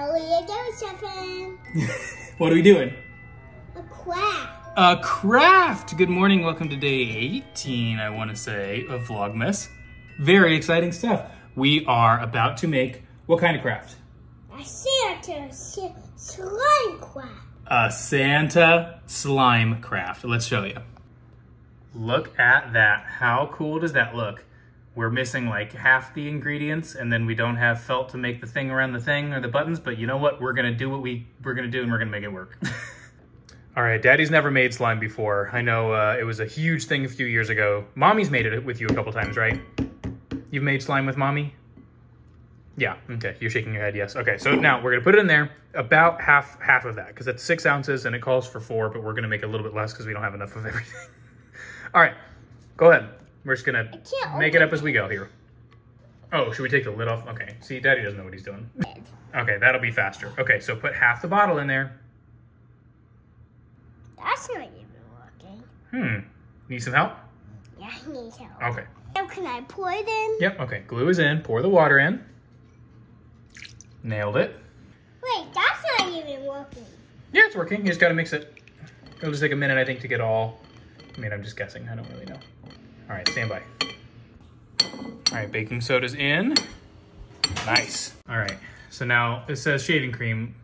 Oh, what are you doing, Stefan? What are we doing? A craft. A craft. Good morning. Welcome to day 18, I want to say, of Vlogmas. Very exciting stuff. We are about to make what kind of craft? A Santa slime craft. A Santa slime craft. Let's show you. Look at that. How cool does that look? We're missing like half the ingredients and then we don't have felt to make the thing around the thing or the buttons, but you know what? We're gonna do what we, we're gonna do and we're gonna make it work. All right, Daddy's never made slime before. I know uh, it was a huge thing a few years ago. Mommy's made it with you a couple times, right? You've made slime with Mommy? Yeah, okay, you're shaking your head, yes. Okay, so now we're gonna put it in there, about half half of that, because that's six ounces and it calls for four, but we're gonna make a little bit less because we don't have enough of everything. All right, go ahead. We're just gonna make it up as we go here. Oh, should we take the lid off? Okay, see, Daddy doesn't know what he's doing. Okay, that'll be faster. Okay, so put half the bottle in there. That's not even working. Hmm, need some help? Yeah, I need help. Okay. Now can I pour it in? Yep, okay, glue is in, pour the water in. Nailed it. Wait, that's not even working. Yeah, it's working. You just gotta mix it. It'll just take a minute, I think, to get all. I mean, I'm just guessing. I don't really know. All right, stand by. All right, baking soda's in. Nice. All right, so now it says shaving cream.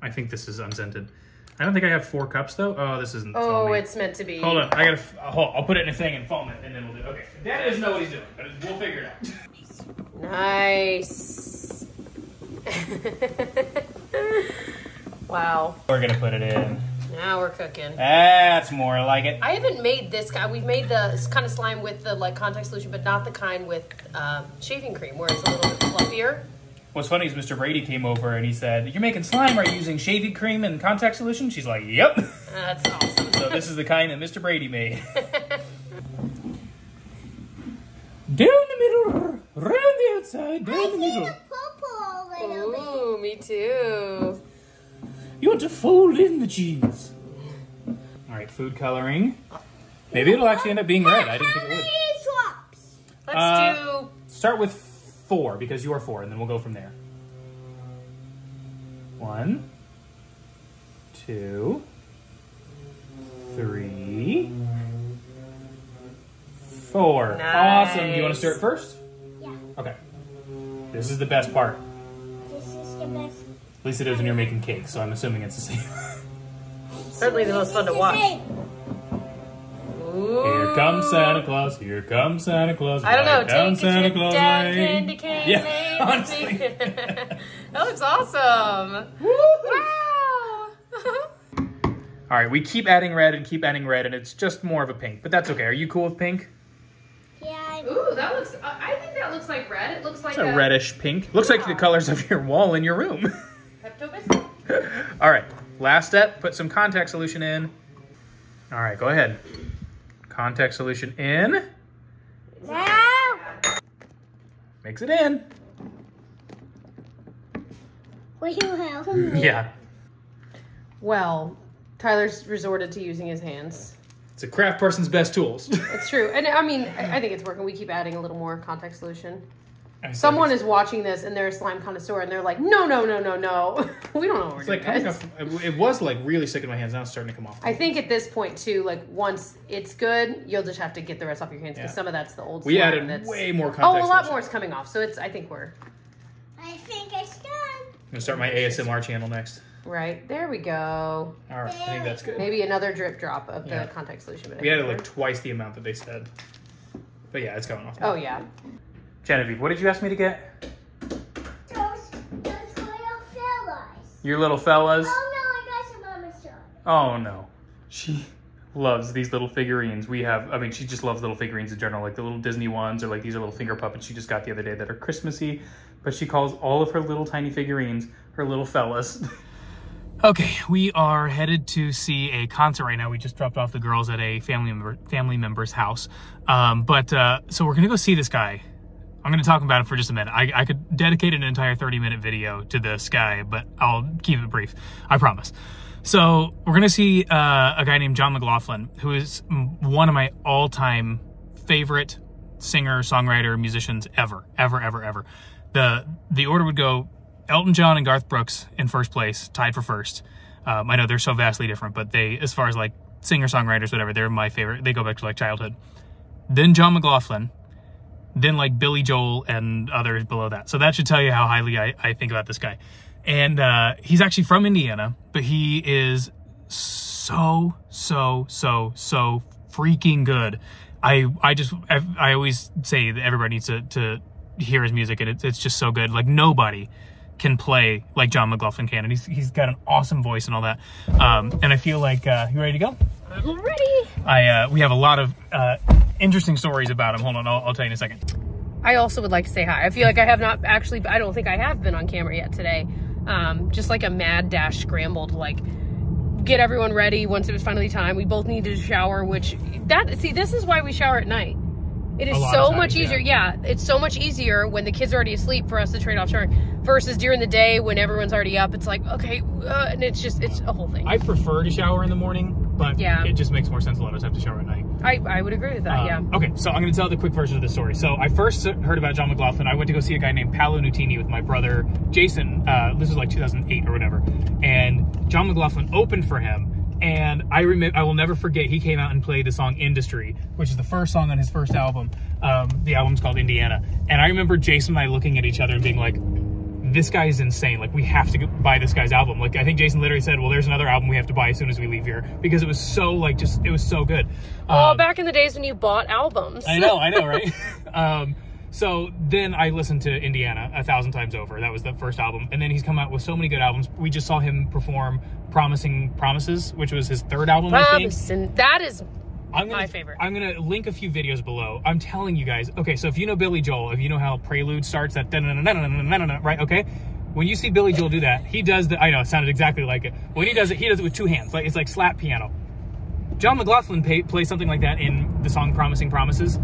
I think this is unscented. I don't think I have four cups though. Oh, this isn't. Oh, foamy. it's meant to be. Hold on, I gotta, uh, hold, I'll put it in a thing and foam it, and then we'll do. Okay, Dad doesn't know what he's doing, but we'll figure it out. Nice. wow. We're gonna put it in. Now we're cooking. That's more like it. I haven't made this kind. We've made the kind of slime with the like contact solution, but not the kind with um, shaving cream, where it's a little bit fluffier. What's funny is Mr. Brady came over and he said, "You're making slime. Are you using shaving cream and contact solution?" She's like, "Yep." That's awesome. so this is the kind that Mr. Brady made. down the middle, round the outside, down I the see middle. the purple a little bit. Me too. You want to fold in the cheese. All right, food coloring. Maybe it'll actually end up being red. I didn't think it would. many drops? Let's Uh, do. Start with four because you're four, and then we'll go from there. One, two, three, four. Awesome. Do you want to Nice. start first? Yeah, Okay. This is the best part. this is the best. At least it is when you're making cake, so I'm assuming it's the same. Certainly the most fun to watch. Ooh. Here comes Santa Claus. Here comes Santa Claus. I don't know. right down Take Santa trip Claus down Lane. candy cane Yeah, lane. honestly. that looks awesome. Wow. All right, we keep adding red and keep adding red, and it's just more of a pink, but that's okay. Are you cool with pink? Yeah, I- Ooh, that looks. I think that looks like red. It looks like It's a reddish pink. Looks like the colors of your wall in your room. Pepto Bismol. All right, last step, put some contact solution in. All right, go ahead. Contact solution in. Wow. Mix it in. Will you help me? Yeah, Well, Tyler's resorted to using his hands. it's a craft person's best tools. It's true, and I mean, I I think it's working. We keep adding a little more contact solution. Someone is watching this, and they're a slime connoisseur, and they're like, "No, no, no, no, no, we don't know what we're It's like coming off, it was like really sick in my hands. Now it's starting to come off. I think at this point too, like once it's good, you'll just have to get the rest off your hands because Yeah. some of that's the old. We slime added that's... way more Oh, contact a lot solution. more is coming off, so it's. I think we're I think it's done. I'm gonna start my ASMR channel next. right. There we go. All right, I think that's good. Maybe another drip drop of the Yeah. contact solution. but I We think added we're- like twice the amount that they said. But yeah, it's going off. Oh yeah. Genevieve, what did you ask me to get? Those, those little fellas. Your little fellas. Oh no, I got some on my. Oh no. She loves these little figurines. We have, I mean, she just loves little figurines in general, like the little Disney ones or like these are little finger puppets she just got the other day that are Christmassy. But she calls all of her little tiny figurines her little fellas. Okay, we are headed to see a concert right now. We just dropped off the girls at a family member, family member's house. Um, but uh, so we're gonna go see this guy. I'm gonna talk about it for just a minute. I, I could dedicate an entire 30 minute video to this guy, but I'll keep it brief. I promise. So we're gonna see uh, a guy named Jon McLaughlin, who is one of my all-time favorite singer, songwriter, musicians ever, ever, ever, ever. The the order would go Elton John and Garth Brooks in first place, tied for first. Um, I know they're so vastly different, but they, as far as like singer songwriters, whatever, they're my favorite. They go back to like childhood. Then Jon McLaughlin, then like Billy Joel and others below that. So that should tell you how highly I, I think about this guy. And uh, he's actually from Indiana, but he is so, so, so, so freaking good. I I just I, I always say that everybody needs to, to hear his music, and it, it's just so good. Like nobody can play like Jon McLaughlin can, and he's he's got an awesome voice and all that. Um, and I feel like uh, you ready to go? I'm ready. I uh, we have a lot of uh, interesting stories about him. Hold on, I'll, I'll tell you in a second. I also would like to say hi. I feel like I have not actually, I don't think I have been on camera yet today. Um, just like a mad dash scramble to like get everyone ready once it was finally time. We both needed to shower, which that, see, this is why we shower at night. It is so times, much easier. Yeah. it's so much easier when the kids are already asleep for us to trade off showering versus during the day when everyone's already up. It's like, okay, uh, and it's just, it's a whole thing. I prefer to shower in the morning, but Yeah. it just makes more sense a lot of times to shower at night. I, I would agree with that, yeah. Um, Okay, so I'm going to tell the quick version of the story. So I first heard about Jon McLaughlin. I went to go see a guy named Paolo Nutini with my brother Jason. Uh, this was like 2008 or whatever. And Jon McLaughlin opened for him. And I remember, I will never forget. He came out and played the song "Industry," which is the first song on his first album. Um, the album's called Indiana. And I remember Jason and I looking at each other and being like, "This guy is insane! Like we have to buy this guy's album." Like I think Jason literally said, "Well, there's another album we have to buy as soon as we leave here," because it was so like just it was so good. Oh, Um, back in the days when you bought albums. I know, I know, right? um, so then I listened to Indiana a thousand times over. That was the first album, and then he's come out with so many good albums. We just saw him perform "Promising Promises," which was his third album, I think. That is I'm gonna, my favorite. I'm gonna link a few videos below. I'm telling you guys. Okay, so if you know Billy Joel, if you know how Prelude starts, that right? Okay. When you see Billy Joel do that, he does the. I know it sounded exactly like it. When he does it, he does it with two hands. Like it's like slap piano. Jon McLaughlin pay, plays something like that in the song "Promising Promises"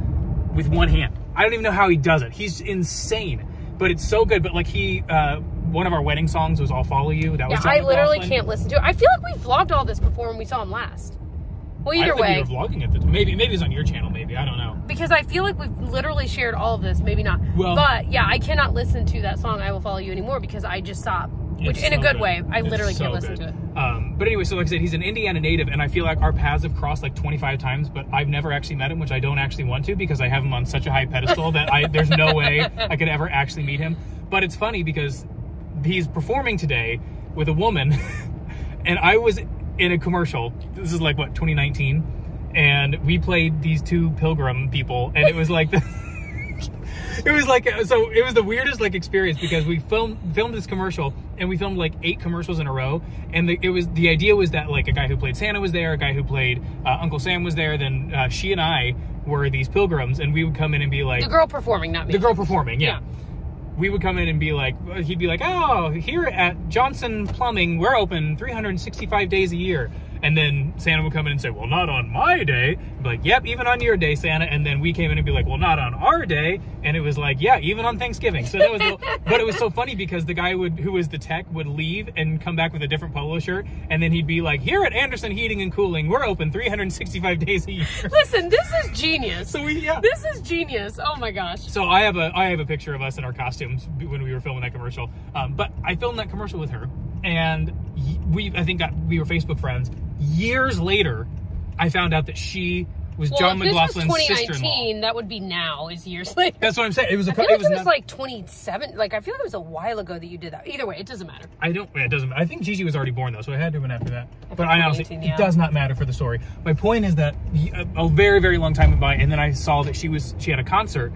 with one hand. I don't even know how he does it. He's insane, but it's so good. But like he, uh, one of our wedding songs was "I'll Follow You." That was Yeah, Jon I literally can't listen to it. I feel like we vlogged all this before when we saw him last. Well, either way, you were vlogging at the time. Maybe maybe it's on your channel. Maybe I don't know. because I feel like we've literally shared all of this. Maybe not. Well- but yeah, I cannot listen to that song "I Will Follow You" anymore because I just stop. Which, in a so good, way, I It's literally so can't listen good. to it. Um, but anyway, so like I said, he's an Indiana native, and I feel like our paths have crossed like 25 times, but I've never actually met him, which I don't actually want to because I have him on such a high pedestal that I there's no way I could ever actually meet him. But it's funny because he's performing today with a woman, and I was in a commercial. This is like what 2019, and we played these two pilgrim people, and it was like. The, it was like so it was the weirdest like experience because we filmed filmed this commercial and we filmed like eight commercials in a row and the, it was the idea was that like a guy who played santa was there a guy who played uh, uncle sam was there then uh, she and i were these pilgrims and we would come in and be like The girl performing, not me. the girl performing yeah. Yeah. We would come in and be like he'd be like oh here at johnson plumbing we're open 365 days a year and then Santa would come in and say, "Well, not on my day." Like, "Yep, even on your day, Santa." And then we came in and be like, "Well, not on our day." And it was like, "Yeah, even on Thanksgiving." So that was, the, but it was so funny because the guy would, who was the tech, would leave and come back with a different polo shirt, and then he'd be like, "Here at Anderson Heating and Cooling, we're open 365 days a year." Listen, this is genius. So we, yeah. this is genius. Oh my gosh. So I have a I have a picture of us in our costumes when we were filming that commercial. Um, but I filmed that commercial with her, and we I think got we were Facebook friends. Years later, I found out that she was Well, Jon McLaughlin's sister-in-law. 2019, that would be now, is years later. That's what I'm saying. It was a I feel like it was, not- like 27. Like I feel like it was a while ago that you did that. Either way, it doesn't matter. I don't. It doesn't. I think Gigi was already born though, so it had to have been after that. think But I honestly, 2018, it does not matter for the story. My point is that a, a very, very long time went by, and then I saw that she was she had a concert,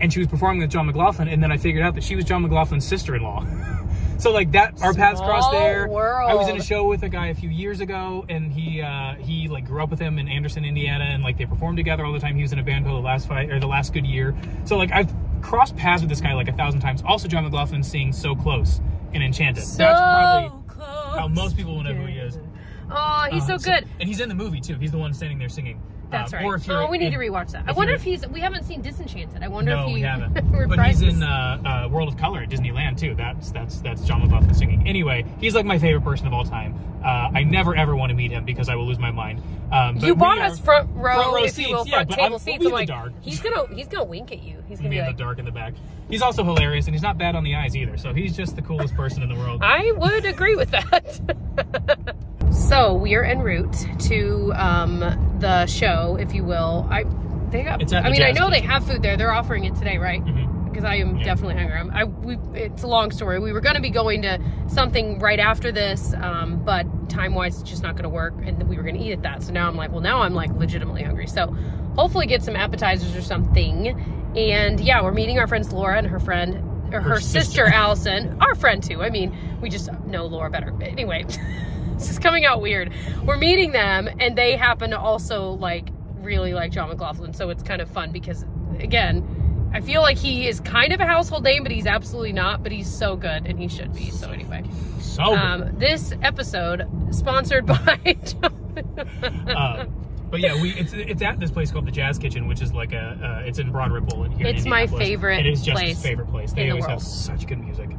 and she was performing with Jon McLaughlin, and then I figured out that she was Jon McLaughlin's sister-in-law. so like that, our paths crossed there. I was in a show with a guy a few years ago, and he uh, he like grew up with him in Anderson, Indiana, and like they performed together all the time. He was in a band called the Last Fight or the Last Good Year. So like I've crossed paths with this guy like a thousand times. Also, Jon McLaughlin sings so close in Enchanted. So That's probably close. how most people will know who he is. Oh, he's Uh, so good. and he's in the movie too. He's the one standing there singing. That's Uh, right. Or if you're oh, we need in- to rewatch that. I wonder if he's. We haven't seen Disenchanted. I wonder No, if he we haven't. but he's in uh, uh, World of Color at Disneyland too. That's that's that's Jon McLaughlin singing. Anyway, he's like my favorite person of all time. Uh, I never ever want to meet him because I will lose my mind. Um, but you bought us front row, front row will, seats, yeah, front but table seats. we'll like, the dark. he's gonna he's gonna wink at you. He's gonna be in like, the dark in the back. He's also hilarious and he's not bad on the eyes either. So he's just the coolest person in the world. I would agree with that. so we are en route to um, the show, if you will. I they got. I mean, I know they have food there. They're offering it today, right? Mhm. Because I am Yeah. definitely hungry. I'm, I we it's a long story. We were going to be going to something right after this, um, but time wise, it's just not going to work, and we were going to eat at that. So now I'm like, well, now I'm like legitimately hungry. So hopefully get some appetizers or something. And yeah, we're meeting our friends Laura and her friend. Or her, Her sister. sister. Allison, our friend too. I mean, we just know Laura better. But anyway, this is coming out weird. We're meeting them, and they happen to also like really like Jon McLaughlin. So it's kind of fun because, again, I feel like he is kind of a household name, but he's absolutely not. But he's so good, and he should be. So anyway, So um, this episode sponsored by. Uh, but yeah, we it's it's at this place called the Jazz Kitchen, which is like a uh, it's in Broad Ripple in here. in It's my Indianapolis. favorite It is just place favorite place. They in the always have such good music.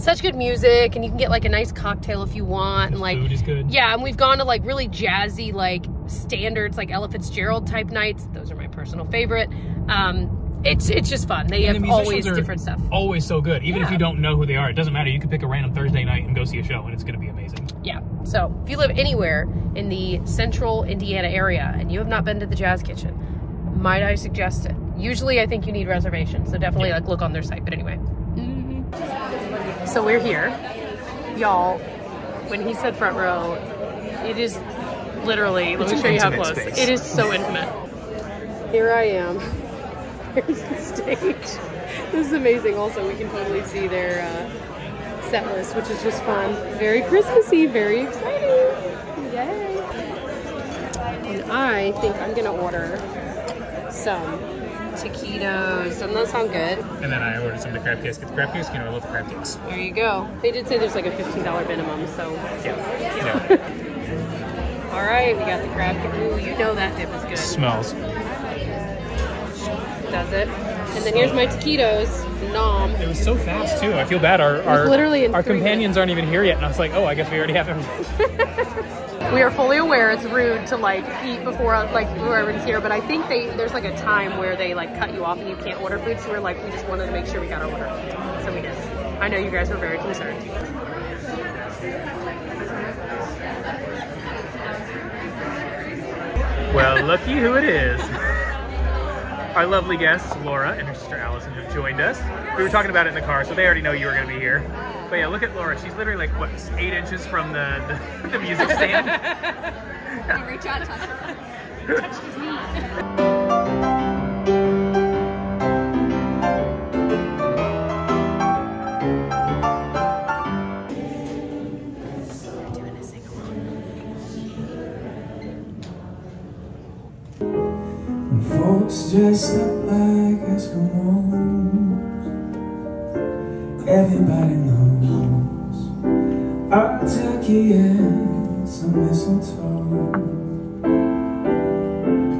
Such good music, and you can get like a nice cocktail if you want, The and like food is good. Yeah, and we've gone to like really jazzy, like standards, like Ella Fitzgerald type nights. Those are my personal favorite. Um, it's it's just fun. They And have the always are different stuff. Always so good. Even if you don't know who they are, it doesn't matter. You can pick a random Thursday night and go see a show, and it's going to be amazing. Yeah. So if you live anywhere in the central Indiana area and you have not been to the Jazz Kitchen, might I suggest it? Usually, I think you need reservations, so definitely Yeah. like look on their site. But anyway. So we're here, y'all. When he said front row, it is literally. Let It's me show you how close. space. It is so intimate. Here I am. Here's the stage. This is amazing. Also, we can totally see their uh, set list, which is just fun. Very Christmassy, very exciting. Yay! And I think I'm gonna order some taquitos. Doesn't that sound good? And then I ordered some of the crab cakes. Get the crab cakes. You know, I love the crab cakes. There you go. They did say there's like a $15 minimum, so. Yeah. yeah. All right, we got the crab. Ooh, you know that dip is good. Smells. Does it? And then here's my taquitos. Nom. It was so fast too. I feel bad. Our our, literally our companions aren't even here yet, and I was like, oh, I guess we already have everything. We are fully aware it's rude to like eat before like everyone's here, but I think they there's like a time where they like cut you off and you can't order food. So we're like, we just wanted to make sure we got our order, so we did. I know you guys were very concerned. well, looky who it is. Our lovely guests, Laura and her sister Allison, have joined us. We were talking about it in the car, so they already know you were going to be here. But yeah, look at Laura. She's literally like, what, eight inches from the, the, the music stand? reach out, touch her. Touched his knee. And folks dress up like Eskimos. Everybody knows a turkey and some mistletoe.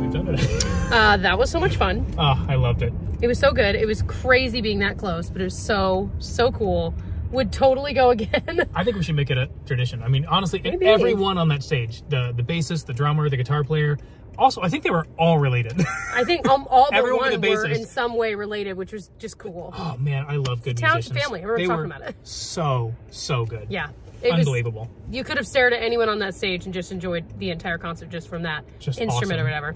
We've done it. Uh, that was so much fun. Oh, I loved it. It was so good. It was crazy being that close, but it was so so cool. Would totally go again. I think we should make it a tradition. I mean, honestly, Maybe. everyone on that stage, the the bassist, the drummer, the guitar player, also, I think they were all related. I think um, all but Everyone one a were in some way related, which was just cool. oh man, I love good musicians. family. Everyone's they talking were about it. So so good. Yeah, it was. Unbelievable. You could have stared at anyone on that stage and just enjoyed the entire concert just from that Just instrument awesome. or whatever.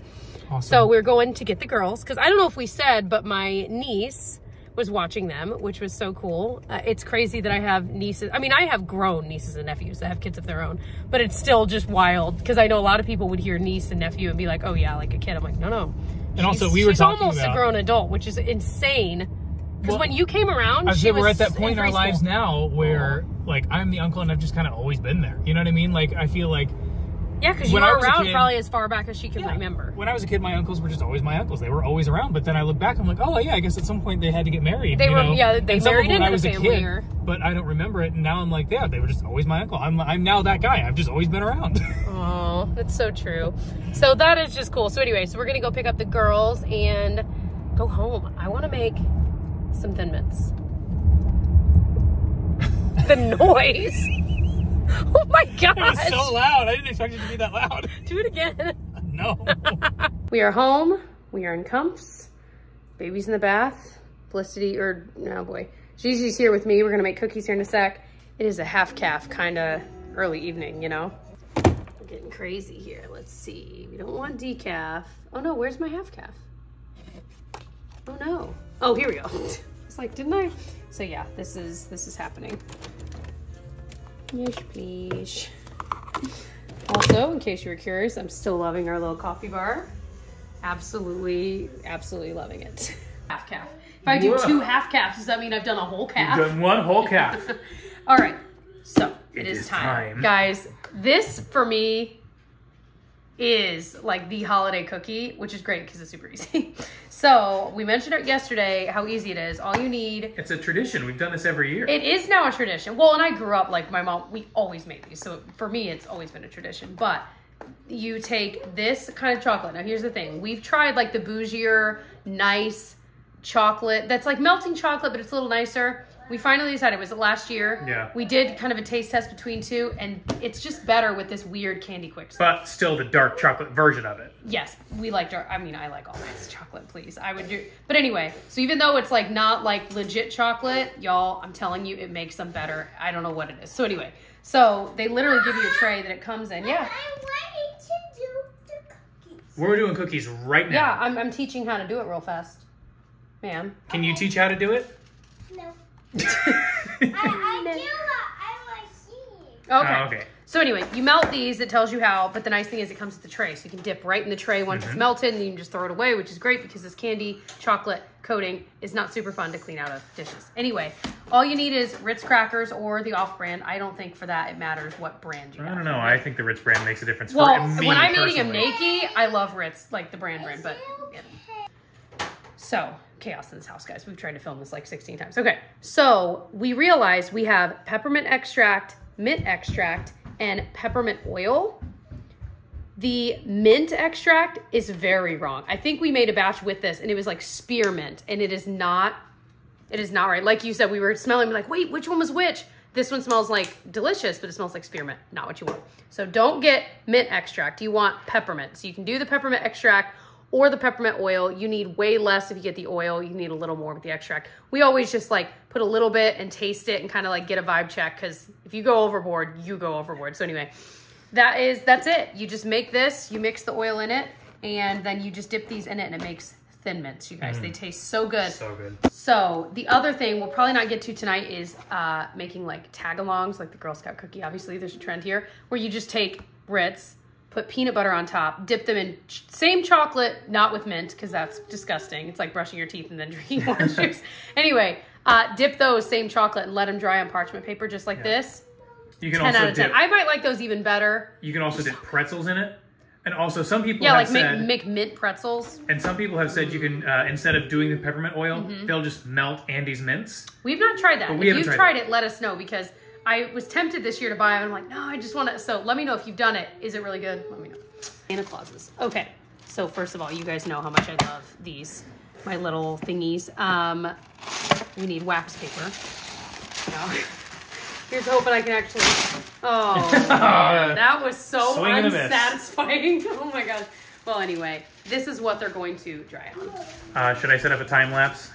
Awesome. So we're going to get the girls because I don't know if we said, but my niece was watching them, which was so cool. Uh, it's crazy that I have nieces. I mean, I have grown nieces and nephews that have kids of their own, but it's still just wild because I know a lot of people would hear niece and nephew and be like, "Oh yeah, like a kid." I'm like, no, no. And also, we were she's talking almost about- a grown adult, which is insane. Because Well, when you came around, I she say we're at that point in our lives now where like I'm the uncle and I've just kind of always been there. You know what I mean? Like I feel like Yeah, because you were was around kid- probably as far back as she can Yeah. remember. When I was a kid, my uncles were just always my uncles. They were always around. But then I look back, I'm like, oh yeah, I guess at some point they had to get married. They you were, know? yeah, they And married when into I was the a family kid, or- but I don't remember it. And now I'm like, yeah, they were just always my uncle. I'm, I'm now that guy. I've just always been around. Oh, that's so true. So that is just cool. So anyway, so we're gonna go pick up the girls and go home. I want to make some thin mints. the noise. oh my it was so loud. I didn't expect it to be that loud. Do it again. No. We are home. We are in comfs. Baby's in the bath. Felicity, or no boy, Gigi's here with me. We're gonna make cookies here in a sec. It is a half calf kind of early evening, you know. We're getting crazy here. Let's see. We don't want decaf. Oh no, where's my half calf? Oh no. Oh, here we go. It's like, didn't I? So yeah, this is this is happening. Yes, please. Also, in case you were curious, I'm still loving our little coffee bar. Absolutely, absolutely loving it. Half calf. If I do Whoa. two half calves, does that mean I've done a whole calf? Done one whole calf. All right, so It it is, is time. time. Guys, this for me is like the holiday cookie, which is great because it's super easy. so we mentioned it yesterday how easy it is. All you need It's a tradition. We've done this every year. it is now a tradition. Well, and I grew up like my mom, we always made these. So for me, it's always been a tradition. But you take this kind of chocolate. Now, here's the thing we've tried like the bougier, nice chocolate that's like melting chocolate, but it's a little nicer. We finally decided, it was it last year? Yeah. We did kind of a taste test between two, and it's just better with this weird candy quick stuff. but still the dark chocolate version of it. Yes, we like dark. I mean, I like all nice chocolate, please. I would do, but anyway. So even though it's like not like legit chocolate, y'all, I'm telling you, it makes them better. I don't know what it is. So anyway, so they literally give you a tray that it comes in. Yeah, I'm ready to do the cookies. We're doing cookies right now. yeah. I'm, I'm teaching how to do it real fast, ma'am. Can you teach how to do it? No. I, I do what I want. Okay. Oh, okay. So anyway, you melt these. It tells you how. But the nice thing is, it comes with the tray, so you can dip right in the tray once it's mm-hmm. melted, and you can just throw it away, which is great because this candy chocolate coating is not super fun to clean out of dishes. Anyway, all you need is Ritz crackers or the off-brand. I don't think for that it matters what brand you I don't know. I think the Ritz brand makes a difference Well, for me when I'm eating a personally. Nakey, I love Ritz, like the brand brand, but. Yeah. So, chaos in this house, guys. We've tried to film this like 16 times. Okay, so we realized we have peppermint extract, mint extract, and peppermint oil. The mint extract is very wrong. I think we made a batch with this and it was like spearmint, and it is not. It is not right. Like you said, we were smelling, like, wait, which one was which? This one smells like delicious, but it smells like spearmint. Not what you want. So don't get mint extract. You want peppermint. So you can do the peppermint extract or the peppermint oil. You need way less if you get the oil. You need a little more with the extract. We always just like put a little bit and taste it and kind of like get a vibe check because if you go overboard, you go overboard. So anyway, that is that's it. You just make this, you mix the oil in it, and then you just dip these in it and it makes thin mints, you guys. They taste so good. So good. So the other thing we'll probably not get to tonight is uh, making like tag-alongs, like the Girl Scout cookie. Obviously, there's a trend here where you just take Ritz, put peanut butter on top, dip them in ch- same chocolate, not with mint because that's disgusting. It's like brushing your teeth and then drinking orange juice. Anyway, uh, dip those same chocolate and let them dry on parchment paper just like this. You can 10 also out of 10. dip. I might like those even better. you can also dip pretzels in it, and also some people Yeah, have like make, said, make mint pretzels. and some people have said you can uh, instead of doing the peppermint oil, Mm-hmm. they'll just melt Andes mints. We've not tried that. But we if you've tried tried, it, let us know because I was tempted this year to buy them. I'm like, no, I just want to. So let me know if you've done it. Is it really good? Let me know. Santa Clauses. Okay. So first of all, you guys know how much I love these, my little thingies. Um, we need wax paper. No. Here's hoping I can actually. Oh, that was so Swing and a miss. unsatisfying. Oh my gosh. Well, anyway, this is what they're going to dry on. Uh, should I set up a time lapse?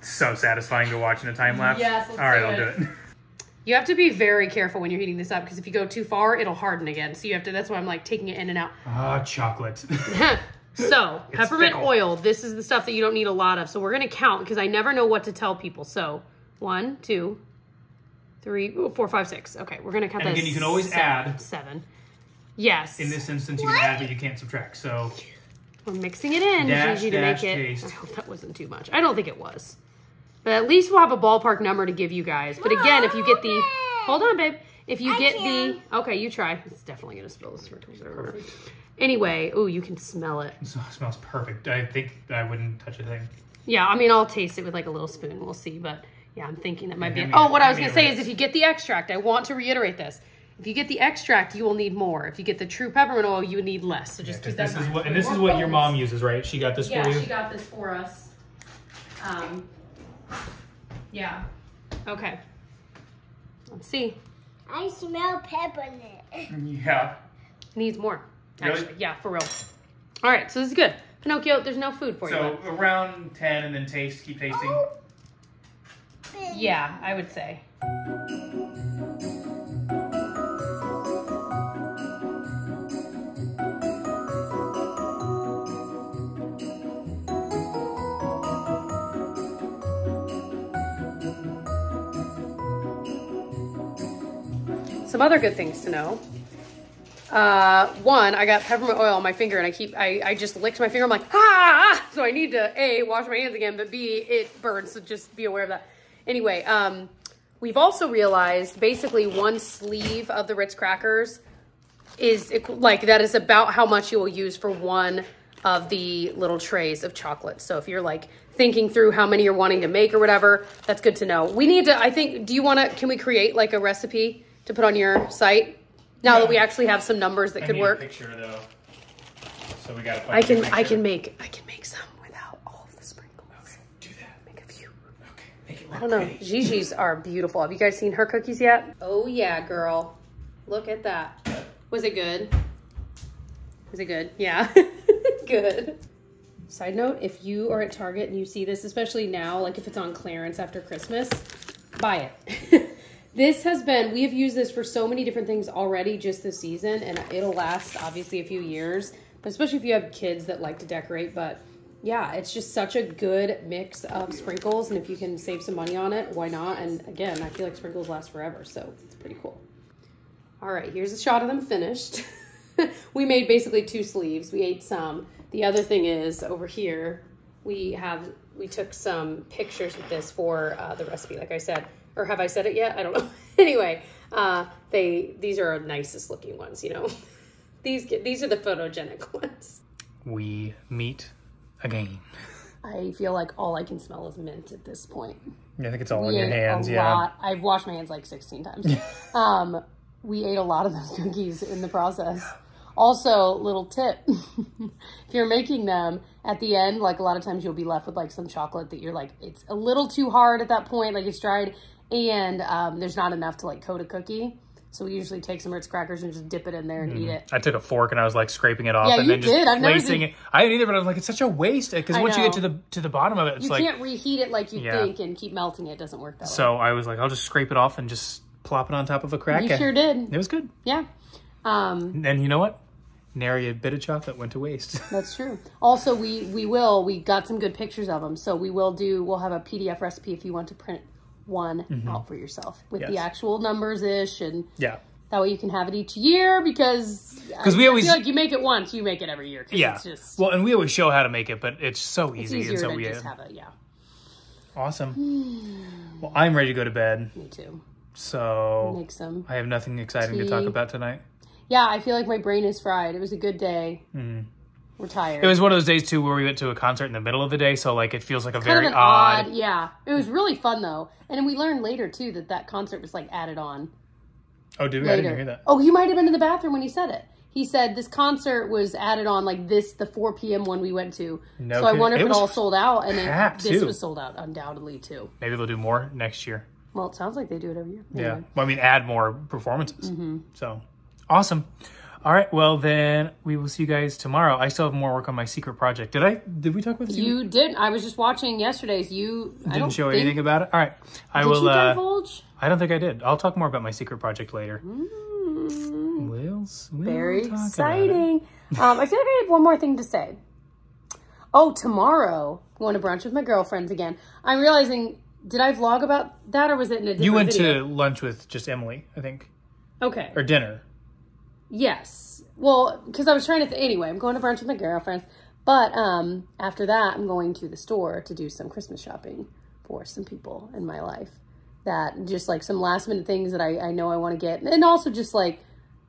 So satisfying to watch in a time lapse. Yes, let's All right, do I'll it. do it. You have to be very careful when you're heating this up because if you go too far, it'll harden again. So you have to. That's why I'm like taking it in and out. Ah, chocolate. so peppermint fickle. oil. This is the stuff that you don't need a lot of. So we're gonna count because I never know what to tell people. So one, two, three, four, five, six. Okay, we're gonna count And that. again, you can always seven. add. seven. Yes. In this instance, you can add, but you can't subtract. So We're mixing it in, Dash, Gigi, to make dash, it. taste. I hope that wasn't too much. I don't think it was. But at least we'll have a ballpark number to give you guys. But again, if you get the hold on, babe. If you I get can. the okay, you try. It's definitely gonna spill this over. Anyway, ooh, you can smell it. it smells perfect. I think I wouldn't touch a thing. Yeah, I mean, I'll taste it with like a little spoon. We'll see. But Yeah, I'm thinking that might be. Hand It. Oh, what I was hand gonna say is, if you get the extract, I want to reiterate this. If you get the extract, you will need more. If you get the true peppermint oil, you would need less. So just keep that This in is mind. what, and this is what your mom uses, right? She got this Yeah, for you. Yeah, she got this for us. Um, yeah. Okay. Let's see. I smell peppermint. Yeah. Needs more. Really? Actually, yeah, for real. All right, so this is good. Pinocchio, there's no food for So you. So around ten, and then taste. Keep tasting. Oh, Yeah, I would say. Other good things to know. Uh, one, I got peppermint oil on my finger and I keep, I, I just licked my finger. I'm like, ah, ah! So I need to, A, wash my hands again, but B, it burns. So just be aware of that. Anyway, um, we've also realized basically one sleeve of the Ritz crackers is like, that is about how much you will use for one of the little trays of chocolate. So if you're like thinking through how many you're wanting to make or whatever, that's good to know. We need to, I think, do you want to, can we create like a recipe to put on your site? Now that we actually have some numbers that I could need work. A picture though. So we gotta. I can find a I can make I can make some without all of the sprinkles. Okay, do that. Make a few. Okay, make it I look don't know. pretty. Gigi's are beautiful. Have you guys seen her cookies yet? Oh yeah, girl. Look at that. Was it good? Was it good? Yeah. good. Side note, if you are at Target and you see this, especially now, like if it's on clearance after Christmas, buy it. this has been, we have used this for so many different things already just this season, and it'll last obviously a few years, but especially if you have kids that like to decorate. But yeah, it's just such a good mix of sprinkles, and if you can save some money on it, why not? And again, I feel like sprinkles last forever, so it's pretty cool. All right, here's a shot of them finished. we made basically two sleeves. We ate some. The other thing is over here, we have we took some pictures with this for uh, the recipe. Like I said, or have I said it yet? I don't know. anyway, uh, they these are our nicest looking ones. You know, these get, these are the photogenic ones. We meet again. I feel like all I can smell is mint at this point. I think it's all in your hands. a Yeah. lot. I've washed my hands like 16 times. um, we ate a lot of those cookies in the process. Also, little tip if you're making them at the end, like a lot of times you'll be left with like some chocolate that you're like, it's a little too hard at that point, like it's dried, and um, there's not enough to like coat a cookie. So we usually take some Ritz crackers and just dip it in there and eat it. I took a fork and I was like scraping it off Yeah, and you then just did. I've never placing seen- it. I didn't either, but I was like, it's such a waste because once you get to the to the bottom of it, it's You like. can't reheat it like you Yeah. think and keep melting it. It doesn't work that way. So I was like, I'll just scrape it off and just plop it on top of a cracker. You sure did. It was good. Yeah. Um, And you know what? Nary a bit of chocolate went to waste. That's true. Also, we we will we got some good pictures of them, so we will do. We'll have a PDF recipe if you want to print one mm-hmm. out for yourself with the Mm-hmm. Actual numbers ish, and yeah. that way you can have it each year because uh, because we always- feel like you make it once, you make it every year. Yeah. it's just well, and we always show how to make it, but it's so easy. easier and so we just uh, have it. Yeah, awesome. well, I'm ready to go to bed. me too. So Make some. I have nothing exciting to talk about tonight. Yeah, I feel like my brain is fried. It was a good day. Mm-hmm. We're tired. It was one of those days too where we went to a concert in the middle of the day, so like it feels like a very odd. odd. Yeah, it was really fun though, and we learned later too that that concert was like added on. Oh, did we? I later. didn't hear that. Oh, you might have been in the bathroom when he said it. He said this concert was added on like this, the 4 p.m. one we went to. No so I wonder if It it, all sold out, and it, this too. was sold out undoubtedly too. Maybe they'll do more next year. Well, it sounds like they do it every year. Yeah. Anyway. Well, I mean, add more performances. Mm-hmm. So awesome. All right. Well, then we will see you guys tomorrow. I still have more work on my secret project. Did I? Did we talk about secret? You did. I was just watching yesterday's. You didn't don't show think, anything about it. All right. I Did will. you uh, divulge? I don't think I did. I'll talk more about my secret project later. We'll, we'll Mm, Very talk about it. exciting. um, I feel like I have one more thing to say. Oh, tomorrow going to brunch with my girlfriends again. I'm realizing. Did I vlog about that, or was it in a different You went video? to lunch with just Emily, I think, Okay. or dinner. Yes. Well, because I was trying to. Th- anyway, I'm going to brunch with my girlfriends, but um, after that, I'm going to the store to do some Christmas shopping for some people in my life. That just like some last minute things that I, I know I want to get, and also just like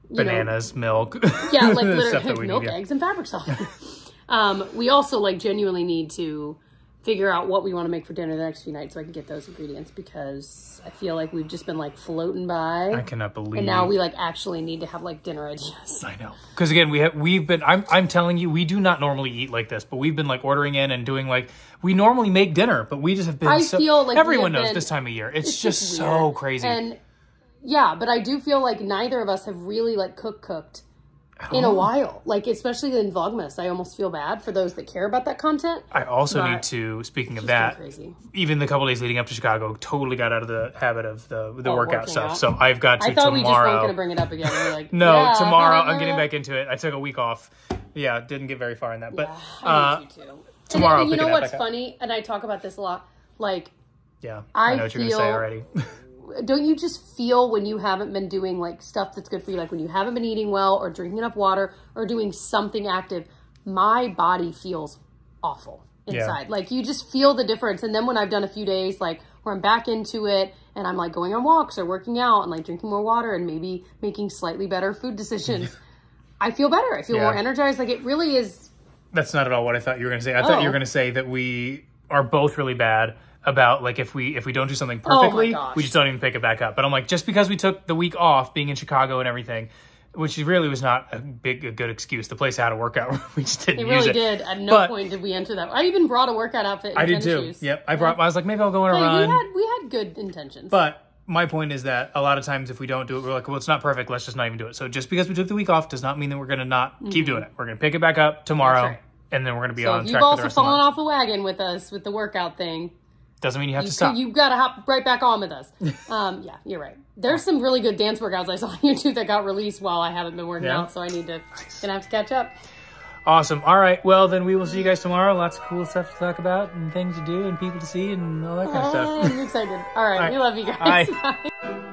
you know, Bananas, milk. yeah, like literally milk, eggs, and fabric softener. um, we also like genuinely need to figure out what we want to make for dinner the next few nights so I can get those ingredients because I feel like we've just been like floating by. I cannot believe. and now we like actually need to have like dinner ideas. I know. Because again, we have we've been. I'm I'm telling you, we do not normally eat like this, but we've been like ordering in and doing like we normally make dinner, but we just have been. I so, feel like everyone knows been- this time of year. It's, It's just, so crazy. And yeah, but I do feel like neither of us have really like cook cooked in a while. Like especially in Vlogmas, I almost feel bad for those that care about that content. I also need to. Speaking of that, even the couple days leading up to Chicago, totally got out of the habit of the the Oh, workout stuff. out. So I've got to I thought we just tomorrow. weren't to bring it up again. Like, no, yeah, tomorrow I'm getting back into it. I took a week off. Yeah, didn't get very far in that, but Yeah, uh, tomorrow And, and you know what's up. funny? And I talk about this a lot. Like, yeah, I I know what you're gonna say feel- already. don't you just feel when you haven't been doing like stuff that's good for you, like when you haven't been eating well or drinking enough water or doing something active? My body feels awful inside. Like you just feel the difference. And then when I've done a few days, like where I'm back into it and I'm like going on walks or working out and like drinking more water and maybe making slightly better food decisions, I feel better. I feel Yeah. more energized. Like it really is. That's not at all what I thought you were going to say. I thought you Oh. were going to say that we are both really bad about like if we if we don't do something Oh perfectly, gosh. we just don't even pick it back up. But I'm like just because we took the week off being in Chicago and everything, which really was not a big a good excuse. The place had a workout. we just didn't It use really it. did. At no But- point did we enter that. I even brought a workout outfit. I did too. Shoes. Yep. I brought. I was like maybe I'll go on a Hey, run. we had we had good intentions. But my point is that a lot of times if we don't do it, we're like, well, it's not perfect. Let's just not even do it. So just because we took the week off does not mean that we're going to not keep doing it. We're going to pick it back up tomorrow, Mm-hmm. Right. and then we're going to be So on if you've also fallen off the wagon with us with the workout thing, Doesn't mean you have you to stop. you got to hop right back on with us. Um, yeah, you're right. There's some really good dance workouts I saw on YouTube that got released while I haven't been working Yeah? out, so I need to gonna have to catch up. Awesome. All right. Well, then we will see you guys tomorrow. Lots of cool stuff to talk about and things to do and people to see and all that kind of Oh, stuff. I'm excited. All right, right. we love you guys. Bye. Bye.